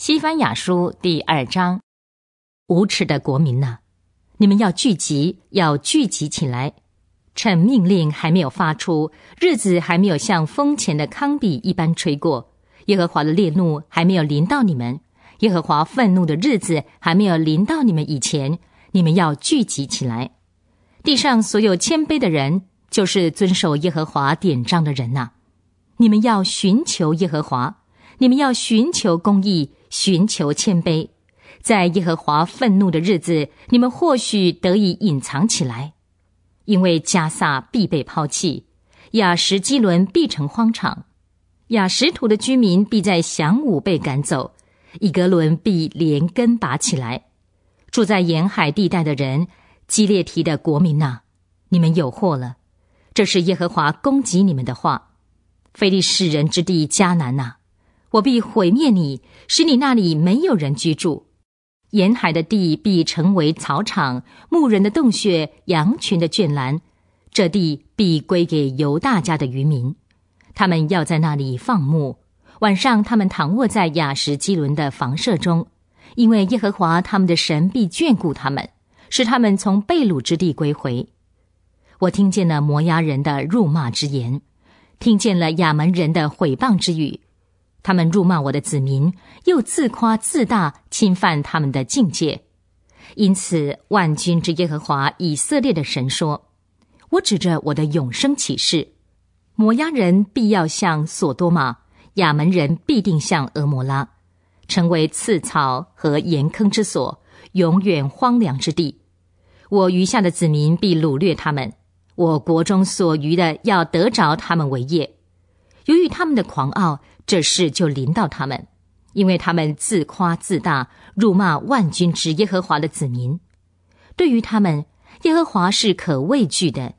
西番雅书第二章：无耻的国民呐，你们要聚集，要聚集起来，趁命令还没有发出，日子还没有像风前的康比一般吹过，耶和华的烈怒还没有临到你们，耶和华愤怒的日子还没有临到你们以前，你们要聚集起来。地上所有谦卑的人，就是遵守耶和华典章的人呐。你们要寻求耶和华，你们要寻求公义。寻求谦卑，在耶和华愤怒的日子，你们或许得以隐藏起来，因为加萨必被抛弃，雅什基伦必成荒场，雅什图的居民必在晌午被赶走，以格伦必连根拔起来。住在沿海地带的人，基列提的国民呐，你们有祸了！这是耶和华攻击你们的话。非利士人之地迦南呐。我必毁灭你，使你那里没有人居住。沿海的地必成为草场，牧人的洞穴，羊群的圈栏。这地必归给犹大家的渔民，他们要在那里放牧。晚上，他们躺卧在雅什基伦的房舍中，因为耶和华他们的神必眷顾他们，使他们从被掳之地归回。我听见了摩押人的辱骂之言，听见了亚门人的毁谤之语。他们辱骂我的子民，又自夸自大，侵犯他们的境界。因此，万军之耶和华以色列的神说：“我指着我的永生启示，摩押人必要像索多玛，亚门人必定像俄摩拉，成为刺草和盐坑之所，永远荒凉之地。我余下的子民必掳掠他们，我国中所余的要得着他们为业。由于他们的狂傲。”这事就临到他们，因为他们自夸自大，辱骂万军之耶和华的子民。对于他们，耶和华是可畏惧的，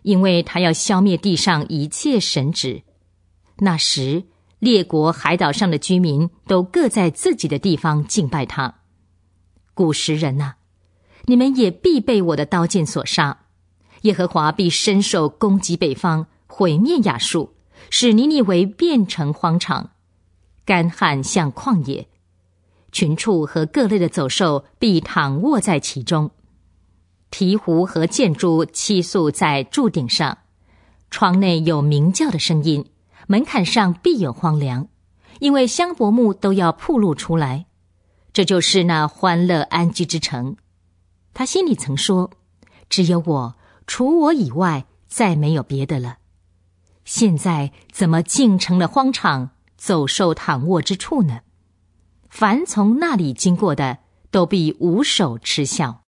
因为他要消灭地上一切神职。那时，列国海岛上的居民都各在自己的地方敬拜他。古时人呐，你们也必被我的刀剑所杀。耶和华必伸手攻击北方，毁灭亚述。使尼尼维变成荒场，干旱像旷野，群畜和各类的走兽必躺卧在其中，鹈鹕和箭猪栖宿在柱顶上，窗内有鸣叫的声音，门槛上必有荒凉，因为香柏木都要铺露出来。这就是那欢乐安居之城。他心里曾说：“只有我，除我以外，再没有别的了。”现在怎么竟成了荒场、走兽躺卧之处呢？凡从那里经过的，都必无手嗤笑。